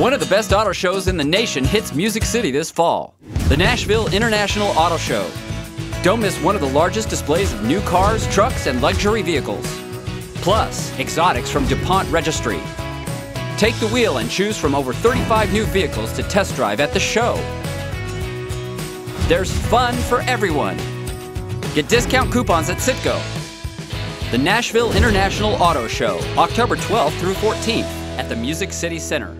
One of the best auto shows in the nation hits Music City this fall. The Nashville International Auto Show. Don't miss one of the largest displays of new cars, trucks, and luxury vehicles. Plus, exotics from DuPont Registry. Take the wheel and choose from over 35 new vehicles to test drive at the show. There's fun for everyone. Get discount coupons at Citgo. The Nashville International Auto Show, October 12th through 14th at the Music City Center.